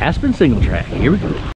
Aspen single track. Here we go.